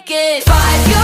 make it. Five.